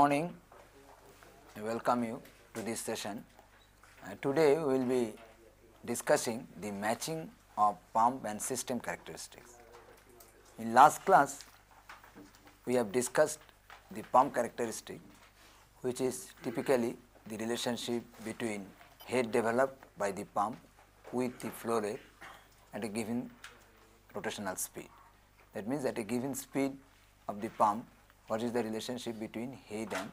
Morning. I welcome you to this session. Uh, today we will be discussing the matching of pump and system characteristics. In last class, we have discussed the pump characteristic which is typically the relationship between head developed by the pump with the flow rate at a given rotational speed. That means at a given speed of the pump, what is the relationship between head and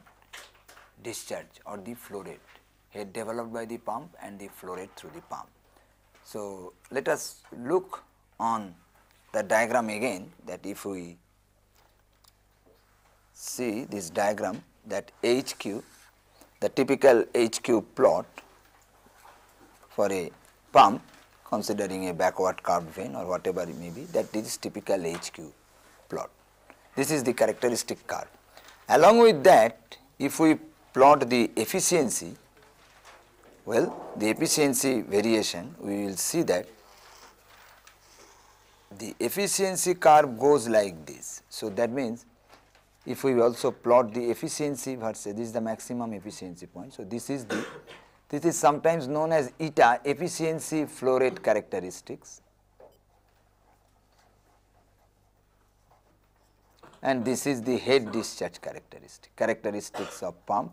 discharge or the flow rate, head developed by the pump and the flow rate through the pump. So, let us look on the diagram again that if we see this diagram that HQ, the typical HQ plot for a pump considering a backward curved vane or whatever it may be that is typical HQ. This is the characteristic curve. Along with that if we plot the efficiency well the efficiency variation we will see that the efficiency curve goes like this. So, that means if we also plot the efficiency versus this is the maximum efficiency point. So, this is the this is sometimes known as eta efficiency flow rate characteristics and this is the head discharge characteristic characteristics of pump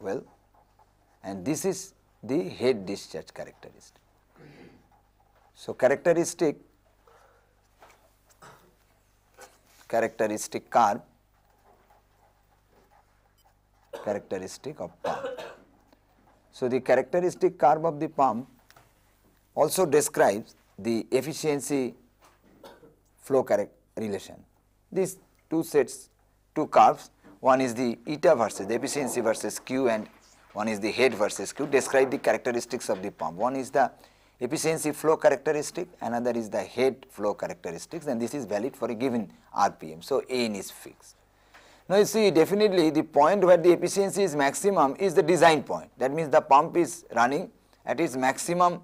well and this is the head discharge characteristic. So, characteristic characteristic curve characteristic of pump. So, the characteristic curve of the pump also describes the efficiency flow relation. These two sets, two curves, one is the eta versus the efficiency versus Q and one is the head versus Q describe the characteristics of the pump. One is the efficiency flow characteristic, another is the head flow characteristics and this is valid for a given RPM. So, N is fixed. Now, you see definitely the point where the efficiency is maximum is the design point. That means the pump is running at its maximum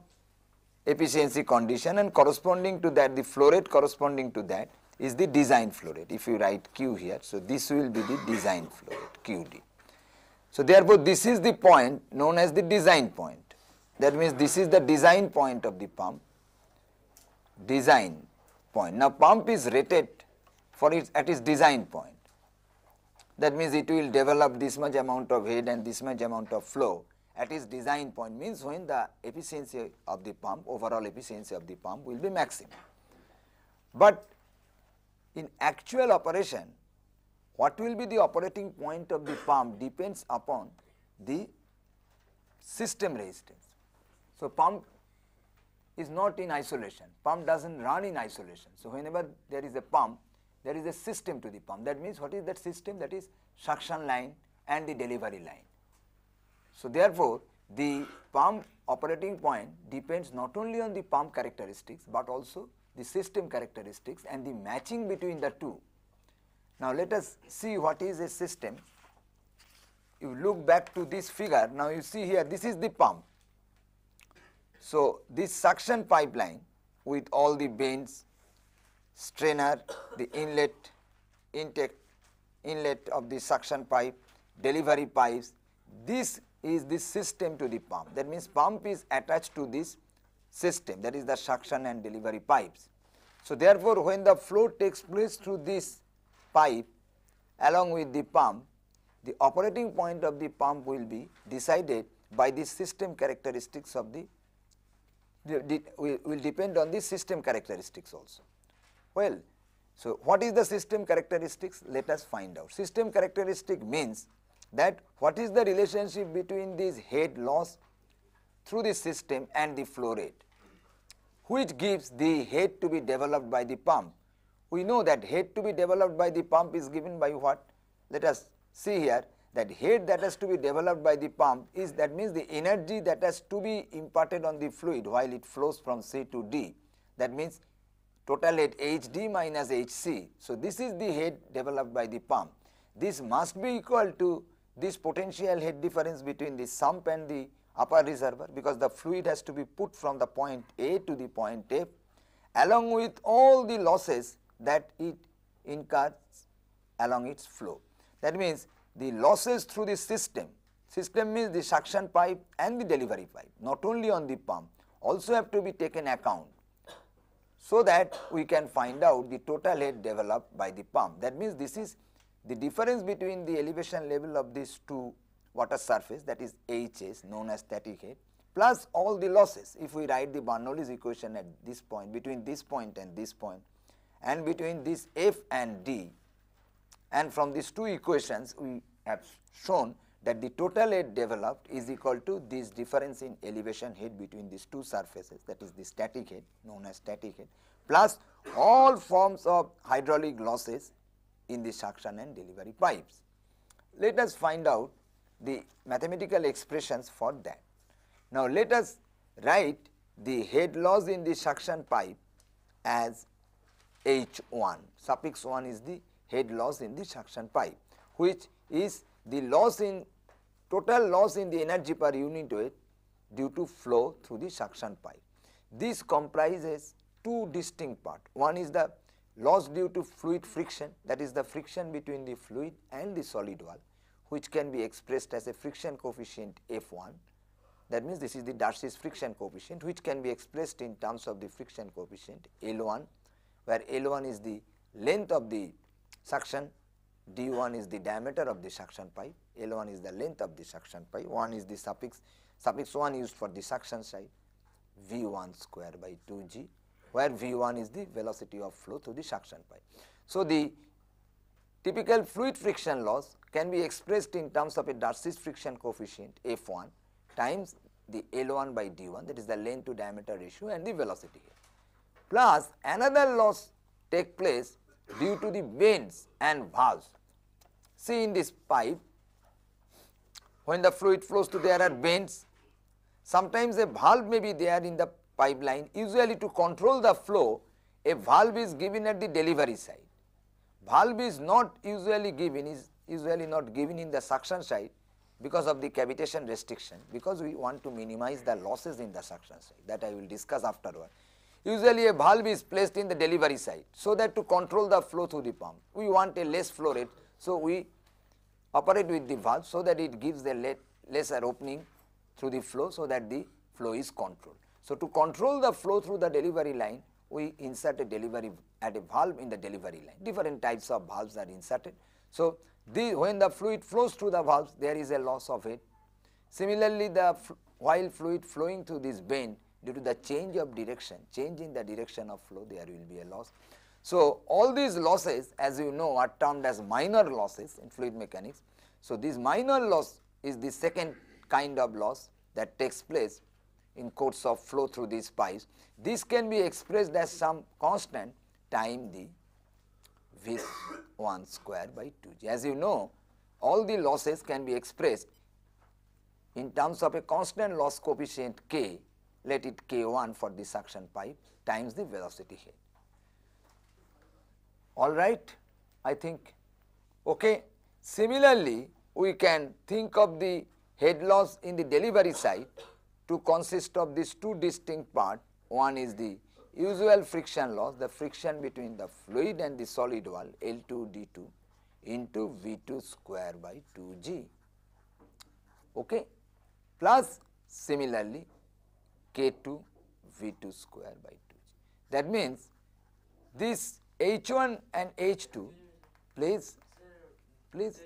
efficiency condition and corresponding to that the flow rate corresponding to that is the design flow rate. If you write Q here, so this will be the design flow rate QD. So, therefore, this is the point known as the design point. That means this is the design point of the pump, design point. Now, pump is rated for its at its design point that means it will develop this much amount of head and this much amount of flow at its design point means when the efficiency of the pump overall efficiency of the pump will be maximum. But in actual operation what will be the operating point of the pump depends upon the system resistance. So, pump is not in isolation, pump does not run in isolation. So, whenever there is a pump there is a system to the pump. That means what is that system? That is suction line and the delivery line. So, therefore, the pump operating point depends not only on the pump characteristics, but also the system characteristics and the matching between the two. Now, let us see what is a system. You look back to this figure, now you see here this is the pump. So, this suction pipeline with all the bends strainer, the inlet, intake, inlet of the suction pipe, delivery pipes. This is the system to the pump. That means pump is attached to this system that is the suction and delivery pipes. So, therefore, when the flow takes place through this pipe along with the pump, the operating point of the pump will be decided by the system characteristics of the, will depend on the system characteristics also. Well, so what is the system characteristics? Let us find out. System characteristic means that what is the relationship between this head loss through the system and the flow rate, which gives the head to be developed by the pump. We know that head to be developed by the pump is given by what? Let us see here that head that has to be developed by the pump is that means the energy that has to be imparted on the fluid while it flows from C to D. That means total head Hd minus Hc. So, this is the head developed by the pump. This must be equal to this potential head difference between the sump and the upper reservoir because the fluid has to be put from the point A to the point F along with all the losses that it incurs along its flow. That means, the losses through the system. System means the suction pipe and the delivery pipe, not only on the pump, also have to be taken account so that we can find out the total head developed by the pump. That means this is the difference between the elevation level of these two water surface that is HS known as static head plus all the losses. If we write the Bernoulli's equation at this point between this point and this point and between this F and D and from these two equations we have shown that the total head developed is equal to this difference in elevation head between these two surfaces that is the static head known as static head plus all forms of hydraulic losses in the suction and delivery pipes. Let us find out the mathematical expressions for that. Now, let us write the head loss in the suction pipe as H1 suffix 1 is the head loss in the suction pipe which is the loss in total loss in the energy per unit weight due to flow through the suction pipe. This comprises two distinct parts. One is the loss due to fluid friction that is the friction between the fluid and the solid wall which can be expressed as a friction coefficient F1 that means this is the Darcy's friction coefficient which can be expressed in terms of the friction coefficient L1 where L1 is the length of the suction, D1 is the diameter of the suction pipe, L1 is the length of the suction pipe, 1 is the suffix, suffix 1 used for the suction side, V1 square by 2G, where V1 is the velocity of flow through the suction pipe. So, the typical fluid friction loss can be expressed in terms of a Darcy's friction coefficient F1 times the L1 by D1 that is the length to diameter ratio and the velocity here. Plus another loss take place due to the bends and valves. See in this pipe, when the fluid flows to there are bends, sometimes a valve may be there in the pipeline. Usually to control the flow, a valve is given at the delivery side. Valve is not usually given, is usually not given in the suction side because of the cavitation restriction, because we want to minimize the losses in the suction side that I will discuss afterward. Usually a valve is placed in the delivery side so that to control the flow through the pump. We want a less flow rate, so we operate with the valve so that it gives a lesser opening through the flow so that the flow is controlled. So, to control the flow through the delivery line, we insert a delivery at a valve in the delivery line. Different types of valves are inserted. So, the, when the fluid flows through the valves, there is a loss of it. Similarly, the while fluid flowing through this bend, due to the change of direction, change in the direction of flow, there will be a loss. So, all these losses as you know are termed as minor losses in fluid mechanics. So, this minor loss is the second kind of loss that takes place in course of flow through these pipes. This can be expressed as some constant time the V 1 square by 2g. As you know, all the losses can be expressed in terms of a constant loss coefficient k let it k1 for the suction pipe times the velocity head. All right, I think okay. Similarly, we can think of the head loss in the delivery side to consist of these two distinct parts. One is the usual friction loss, the friction between the fluid and the solid wall L2 D2 into V2 square by 2G. Okay. Plus similarly K2 V2 square by 2G. That means this H1 and H2 please please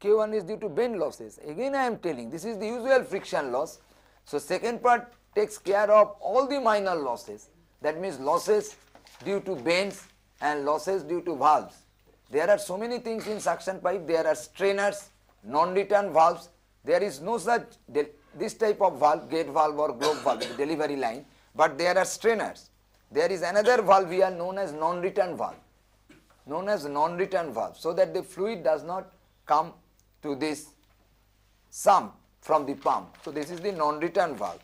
K1 is due to bend losses. Again I am telling this is the usual friction loss. So, second part takes care of all the minor losses that means losses due to bends and losses due to valves. There are so many things in suction pipe, there are strainers, non-return valves, there is no such this type of valve, gate valve or globe valve, delivery line, but there are strainers. There is another valve here known as non-return valve, known as non-return valve, so that the fluid does not come to this sump from the pump. So, this is the non-return valve.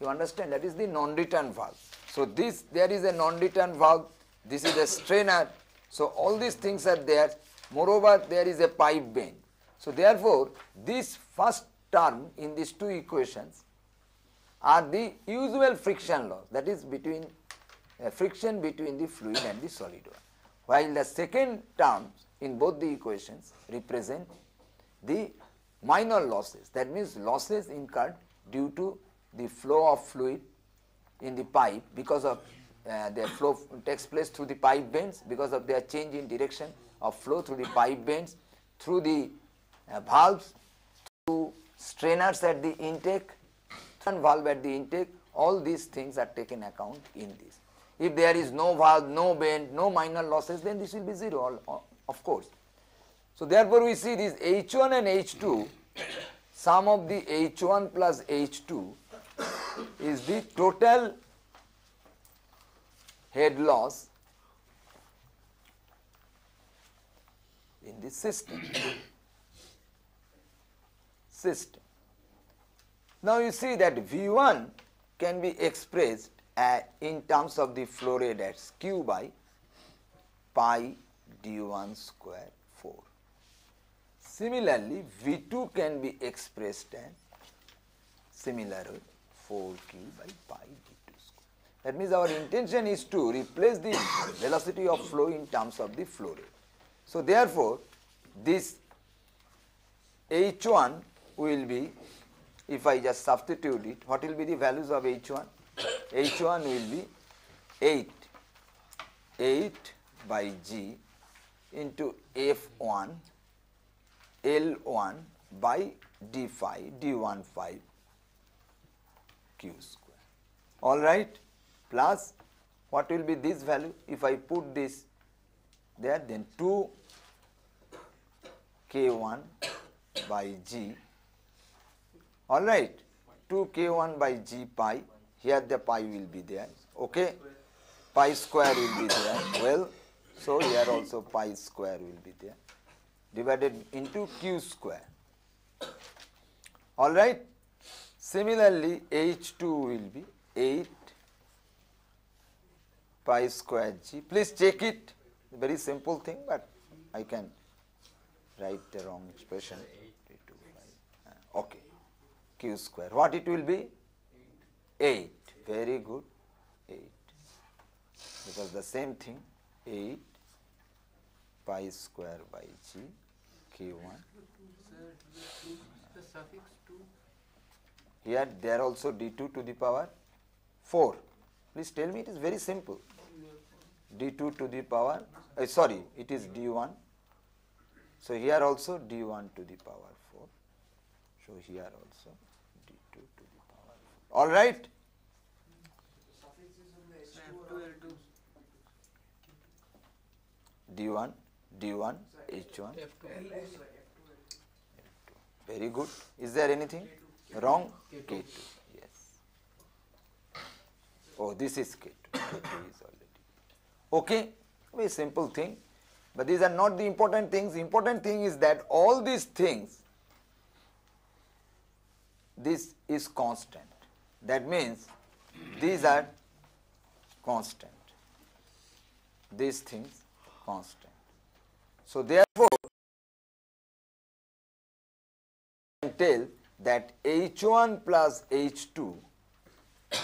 You understand that is the non-return valve. So, this there is a non-return valve, this is a strainer. So, all these things are there. Moreover, there is a pipe bend. So, therefore, this first term in these two equations are the usual friction loss that is between uh, friction between the fluid and the solid one. while the second terms in both the equations represent the minor losses. That means losses incurred due to the flow of fluid in the pipe because of uh, their flow takes place through the pipe bends because of their change in direction of flow through the pipe bends, through the uh, valves, through strainers at the intake, and valve at the intake, all these things are taken account in this. If there is no valve, no bend, no minor losses, then this will be zero, of course. So therefore, we see this H1 and H2, sum of the H1 plus H2 is the total head loss in the system. system. Now you see that V1 can be expressed at, in terms of the flow rate as Q by pi d1 square 4. Similarly, V2 can be expressed as similar 4q by pi d2 square. That means our intention is to replace the velocity of flow in terms of the flow rate. So therefore, this H1 will be, if I just substitute it, what will be the values of H1? H1 will be 8, 8 by G into F1 L1 by D5 D1 5 Q square. All right, plus what will be this value? If I put this there, then 2 K1 by G. All right, 2 K1 by G pi. Here the pi will be there. Okay, pi square will be there. Well. So, here also pi square will be there divided into q square. Alright. Similarly, H2 will be 8 pi square g. Please check it, very simple thing, but I can write the wrong expression. Okay, q square. What it will be? 8. Very good. 8. Because the same thing 8 pi square by g k1. Sir, the suffix 2. Here there also d2 to the power 4. Please tell me it is very simple. d2 to the power, uh, sorry, it is d1. So here also d1 to the power 4. So here also d2 to the power 4. All right. D1, D1, H1. Very good. Is there anything wrong? K2. Yes. Oh, this is K2. K2 is already. Okay. Very simple thing. But these are not the important things. Important thing is that all these things, this is constant. That means these are constant. These things constant. So therefore, can tell that H1 plus H2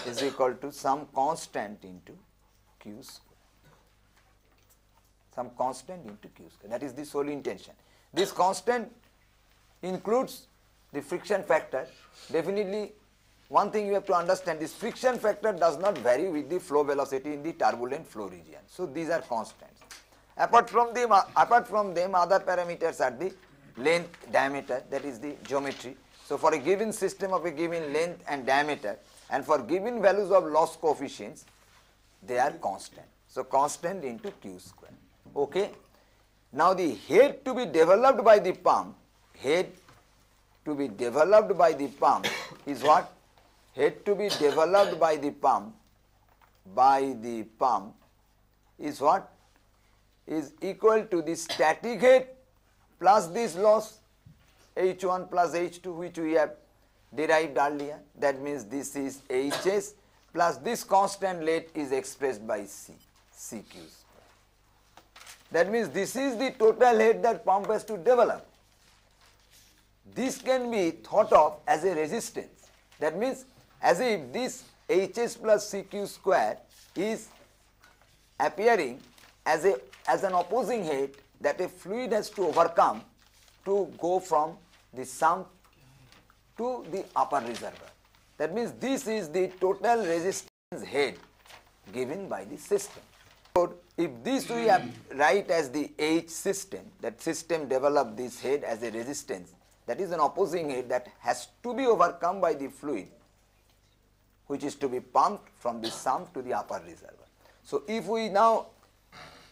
is equal to some constant into Q square. Some constant into Q square. That is the sole intention. This constant includes the friction factor. Definitely, one thing you have to understand, this friction factor does not vary with the flow velocity in the turbulent flow region. So, these are constants. Apart from them, apart from them, other parameters are the length, diameter, that is the geometry. So for a given system of a given length and diameter, and for given values of loss coefficients, they are constant. So constant into q square. Okay. Now the head to be developed by the pump, head to be developed by the pump is what? Head to be developed by the pump, by the pump is what? Is equal to the static head plus this loss H1 plus H2 which we have derived earlier. That means this is Hs plus this constant rate is expressed by C, CQ That means this is the total head that pump has to develop. This can be thought of as a resistance. That means as if this Hs plus CQ square is appearing as a as an opposing head that a fluid has to overcome to go from the sump to the upper reservoir. That means this is the total resistance head given by the system. So if this we have write as the H system, that system develop this head as a resistance, that is an opposing head that has to be overcome by the fluid which is to be pumped from the sump to the upper reservoir. So if we now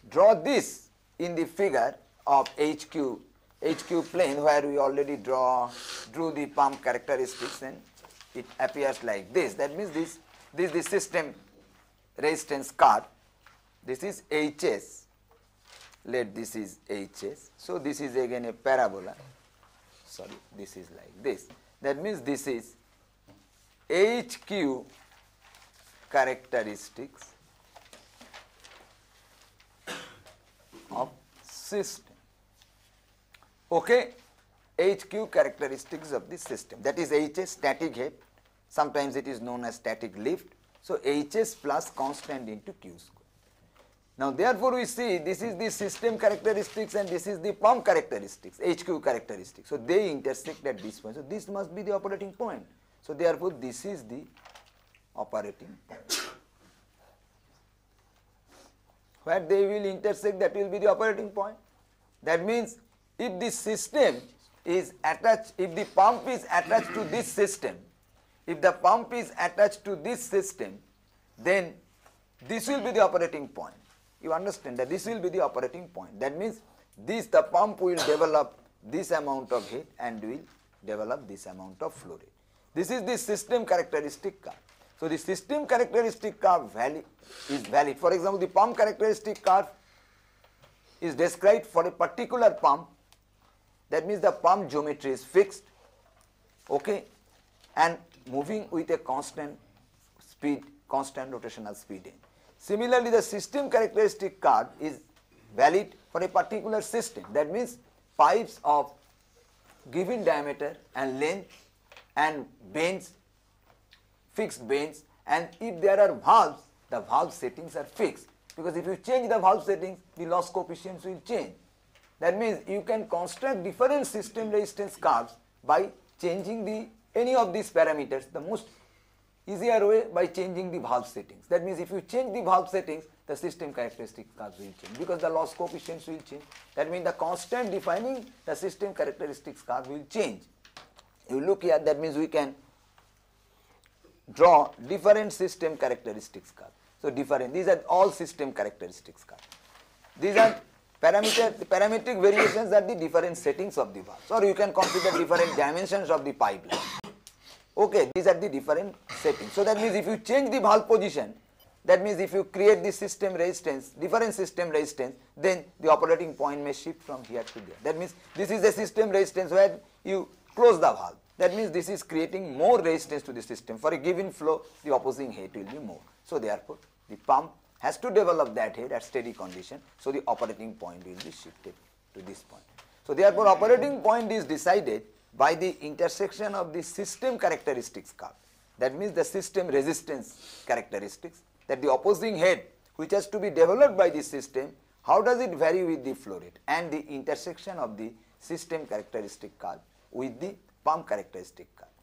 draw this in the figure of HQ, HQ plane where we already draw, drew the pump characteristics and it appears like this. That means this, this is the system resistance curve. This is HS. Let this is HS. So this is again a parabola. Sorry, this is like this. That means this is HQ characteristics of system. Okay, HQ characteristics of the system. That is HS static head. Sometimes it is known as static lift. So HS plus constant into Q square. Now therefore we see this is the system characteristics and this is the pump characteristics, HQ characteristics. So they intersect at this point. So this must be the operating point. So therefore this is the operating point. Where they will intersect that will be the operating point. That means if the system is attached, if the pump is attached to this system, if the pump is attached to this system, then this will be the operating point. You understand that this will be the operating point. That means this the pump will develop this amount of heat and will develop this amount of flow rate. This is the system characteristic curve. So the system characteristic curve valid is valid. For example, the pump characteristic curve is described for a particular pump. That means the pump geometry is fixed, okay, and moving with a constant speed, constant rotational speed. Similarly, the system characteristic curve is valid for a particular system. That means pipes of given diameter and length and bends, fixed bends and if there are valves, the valve settings are fixed because if you change the valve settings, the loss coefficients will change. That means you can construct different system resistance curves by changing the any of these parameters. The most easier way by changing the valve settings. That means if you change the valve settings, the system characteristic curves will change because the loss coefficients will change. That means the constant defining the system characteristics curve will change. You look here, that means we can draw different system characteristics curve. So different, these are all system characteristics curve. These are parameter, the parametric variations are the different settings of the valves or you can consider different dimensions of the pipeline. Okay, these are the different settings. So that means if you change the valve position, that means if you create the system resistance, different system resistance, then the operating point may shift from here to there. That means this is the system resistance where you close the valve. That means this is creating more resistance to the system. For a given flow, the opposing head will be more. So therefore, the pump has to develop that head at steady condition. So the operating point will be shifted to this point. So therefore, operating point is decided by the intersection of the system characteristics curve. That means the system resistance characteristics that the opposing head which has to be developed by the system, how does it vary with the flow rate and the intersection of the system characteristic curve with the pump characteristic curve.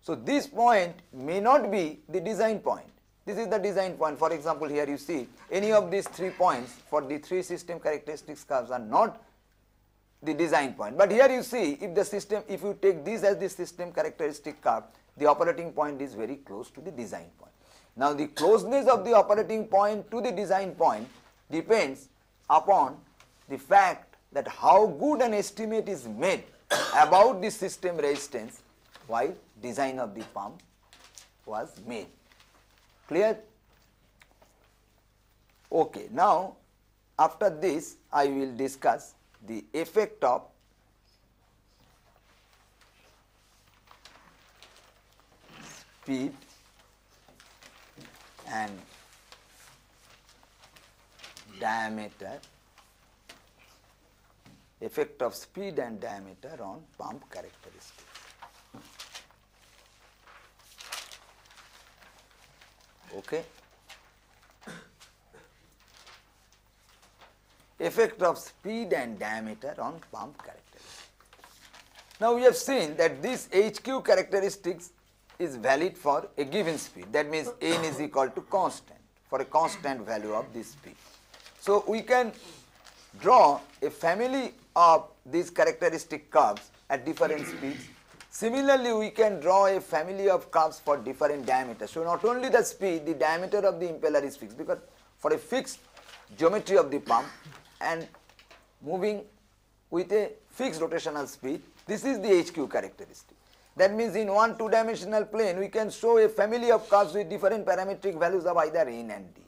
So this point may not be the design point. This is the design point. For example, here you see any of these three points for the three system characteristics curves are not the design point. But here you see if the system, if you take this as the system characteristic curve, the operating point is very close to the design point. Now the closeness of the operating point to the design point depends upon the fact that how good an estimate is made about the system resistance while design of the pump was made. Clear? Okay, now after this I will discuss the effect of speed and diameter effect of speed and diameter on pump characteristics. Okay. effect of speed and diameter on pump characteristics. Now we have seen that this HQ characteristics is valid for a given speed that means n is equal to constant for a constant value of this speed. So we can draw a family of these characteristic curves at different speeds. Similarly, we can draw a family of curves for different diameters. So not only the speed, the diameter of the impeller is fixed because for a fixed geometry of the pump and moving with a fixed rotational speed, this is the HQ characteristic. That means in one two dimensional plane we can show a family of curves with different parametric values of either n and d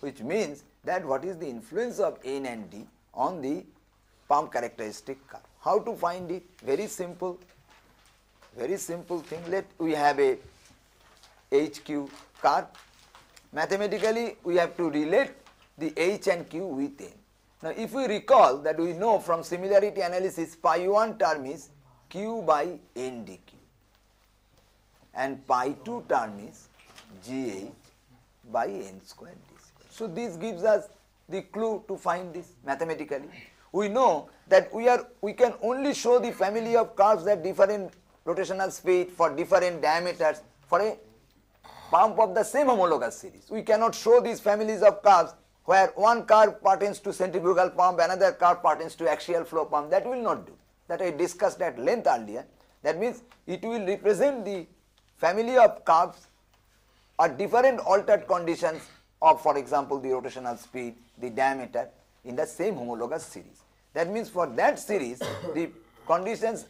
which means that what is the influence of n and d on the pump characteristic curve. How to find it? Very simple, very simple thing. Let we have a HQ curve. Mathematically we have to relate the H and Q with n. Now if we recall that we know from similarity analysis pi 1 term is Q by n dq and pi 2 term is GH by n square d square. So this gives us the clue to find this mathematically. We know that we are we can only show the family of curves at different rotational speed for different diameters for a pump of the same homologous series. We cannot show these families of curves where one curve pertains to centrifugal pump, another curve pertains to axial flow pump. That will not do. That I discussed at length earlier. That means it will represent the family of curves or different altered conditions of for example the rotational speed, the diameter in the same homologous series. That means for that series the conditions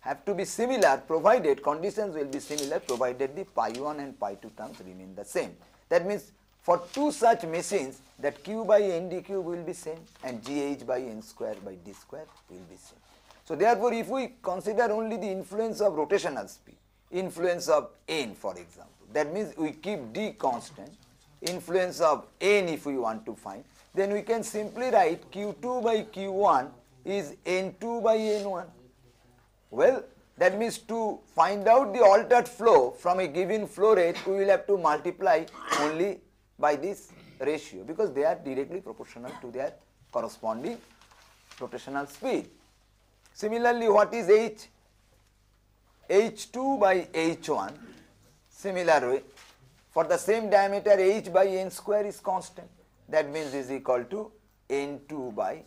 have to be similar provided conditions will be similar provided the pi 1 and pi 2 terms remain the same. That means for two such machines that q by n dq will be same and gh by n square by d square will be same. So therefore if we consider only the influence of rotational speed, influence of n for example, that means we keep d constant, influence of n if we want to find, then we can simply write q2 by q1 is n2 by n1. Well, that means to find out the altered flow from a given flow rate, we will have to multiply only by this ratio because they are directly proportional to their corresponding rotational speed. Similarly, what is H? H2 by H1, similar way, for the same diameter H by N square is constant. That means is equal to N2 by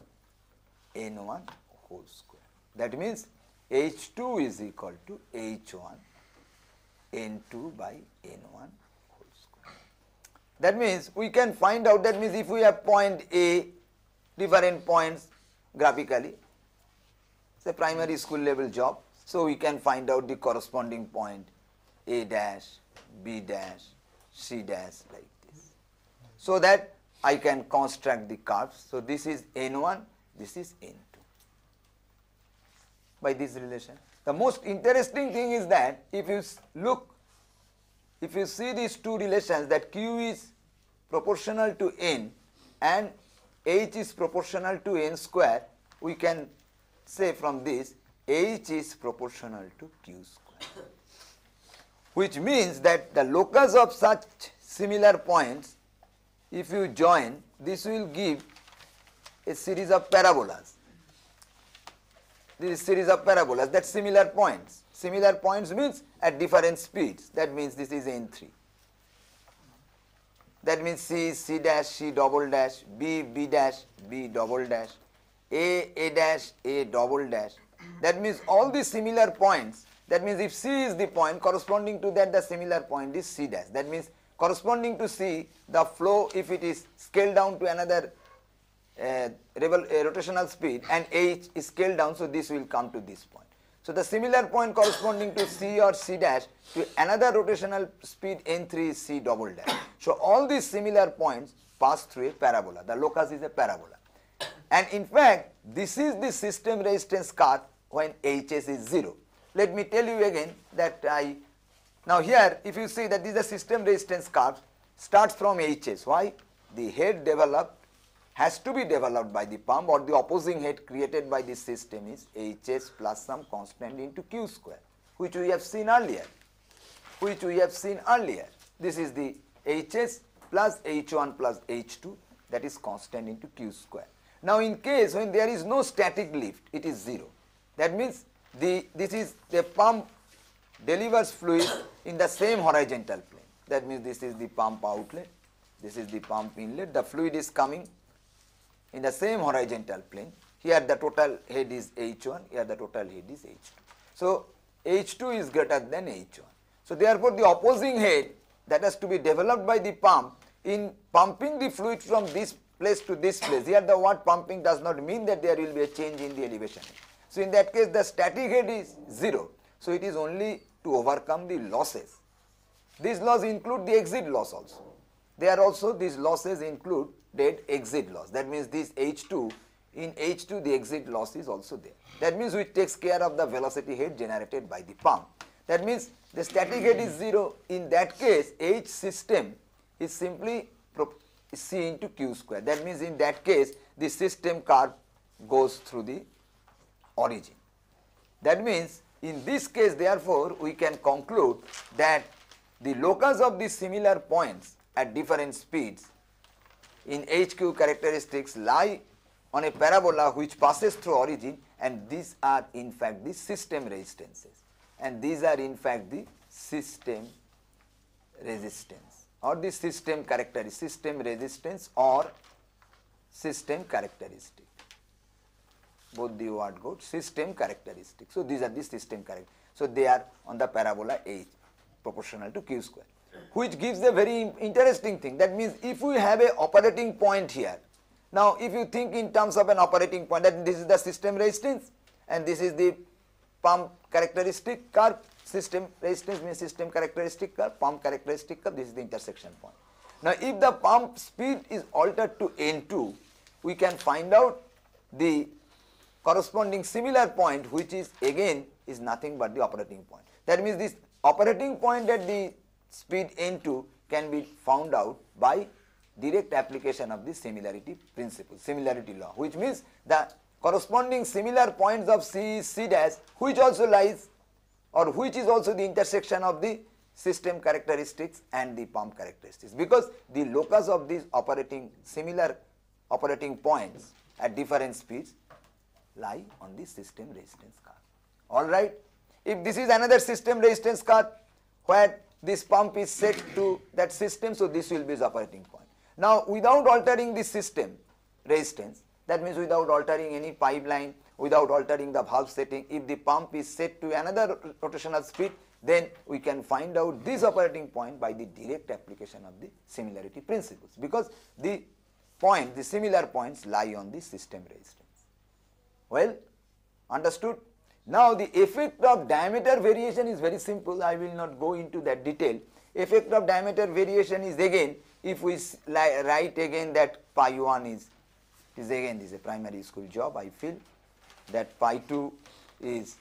N1 whole square. That means H2 is equal to H1 N2 by N1 whole square. That means we can find out that means if we have point A, different points graphically, it's a primary school level job. So we can find out the corresponding point A dash, B dash, C dash like this. So that I can construct the curves. So this is N1, this is N2 by this relation. The most interesting thing is that if you look, if you see these two relations that Q is proportional to N and H is proportional to N square, we can say from this H is proportional to Q square. Which means that the locus of such similar points, if you join, this will give a series of parabolas this series of parabolas that similar points. Similar points means at different speeds. That means this is n3. That means C, C dash, C double dash, B, B dash, B double dash, A, A dash, A double dash. That means all these similar points. That means if C is the point, corresponding to that the similar point is C dash. That means corresponding to C, the flow if it is scaled down to another uh, rotational speed and h is scaled down so this will come to this point. So the similar point corresponding to c or c dash to another rotational speed n3 is c double dash. So all these similar points pass through a parabola the locus is a parabola and in fact this is the system resistance curve when hs is 0. Let me tell you again that I now here if you see that this is the system resistance curve starts from hs why the head developed has to be developed by the pump or the opposing head created by this system is Hs plus some constant into Q square which we have seen earlier which we have seen earlier. This is the Hs plus H1 plus H2 that is constant into Q square. Now in case when there is no static lift, it is 0. That means the this is the pump delivers fluid in the same horizontal plane. That means this is the pump outlet, this is the pump inlet, the fluid is coming in the same horizontal plane. Here the total head is H1, here the total head is H2. So H2 is greater than H1. So therefore the opposing head that has to be developed by the pump in pumping the fluid from this place to this place. Here the word pumping does not mean that there will be a change in the elevation. So in that case the static head is 0. So it is only to overcome the losses. These losses include the exit loss also. They are also these losses include dead exit loss. That means this H2 in H2 the exit loss is also there. That means which takes care of the velocity head generated by the pump. That means the static head is 0. In that case H system is simply C into Q square. That means in that case the system curve goes through the origin. That means in this case therefore we can conclude that the locus of the similar points at different speeds in HQ characteristics lie on a parabola which passes through origin and these are in fact the system resistances. And these are in fact the system resistance. Or the system characteristic system resistance or system characteristic both the word go system characteristic. So these are the system character so they are on the parabola h proportional to q square. Which gives a very interesting thing. That means if we have a operating point here now if you think in terms of an operating point that this is the system resistance and this is the pump characteristic curve system resistance means system characteristic curve pump characteristic curve this is the intersection point. Now if the pump speed is altered to n2 we can find out the corresponding similar point which is again is nothing but the operating point. That means this operating point at the speed n2 can be found out by direct application of the similarity principle, similarity law, which means the corresponding similar points of C C dash, which also lies or which is also the intersection of the system characteristics and the pump characteristics, because the locus of these operating similar operating points at different speeds lie on the system resistance curve. All right. If this is another system resistance curve where this pump is set to that system, so this will be its operating point. Now, without altering the system resistance, that means without altering any pipeline, without altering the valve setting, if the pump is set to another rotational speed, then we can find out this operating point by the direct application of the similarity principles because the point, the similar points lie on the system resistance. Well, understood? Now the effect of diameter variation is very simple. I will not go into that detail. Effect of diameter variation is again if we write again that pi 1 is is again this is a primary school job I feel that pi 2 is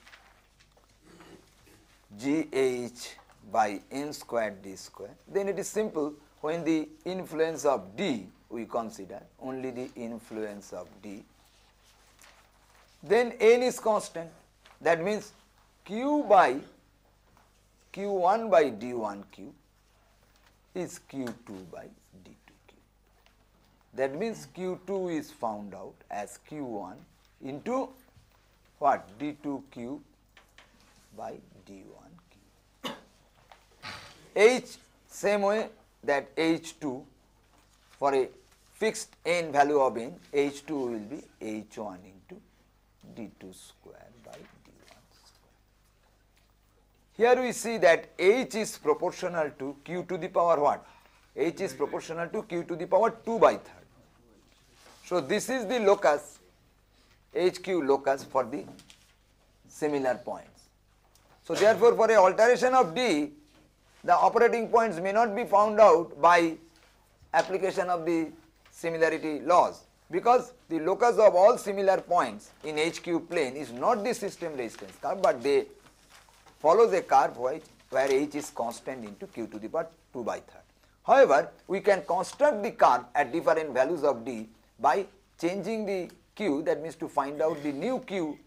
gh by n squared d square then it is simple when the influence of d we consider only the influence of d then n is constant that means q by q1 by d1q is q2 by d2q. That means q2 is found out as q1 into what d2q by d1q. h same way that h2 for a fixed n value of n h2 will be h1 into d2 square by d1 square. here we see that h is proportional to q to the power what? h is proportional to q to the power 2 by third. So this is the locus, hq locus for the similar points. So therefore for a alteration of d, the operating points may not be found out by application of the similarity laws because the locus of all similar points in HQ plane is not the system resistance curve but they follows a curve which, where h is constant into q to the power 2 by third. However, we can construct the curve at different values of d by changing the q that means to find out the new q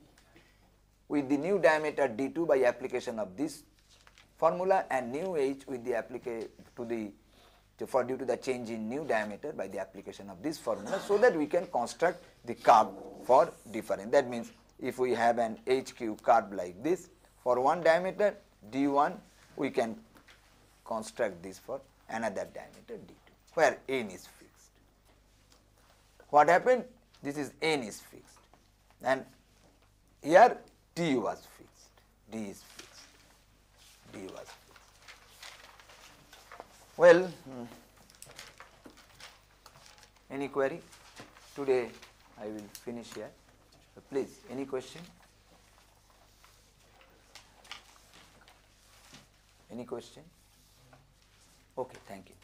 with the new diameter d2 by application of this formula and new h with the application to the to- for due to the change in new diameter by the application of this formula so that we can construct the curve for different. That means if we have an HQ curve like this for one diameter D1 we can construct this for another diameter D2 where n is fixed. What happened? This is n is fixed and here T was fixed, D is fixed, D was fixed. Well, hmm, any query? Today I will finish here. Please, any question? Any question? Okay, thank you.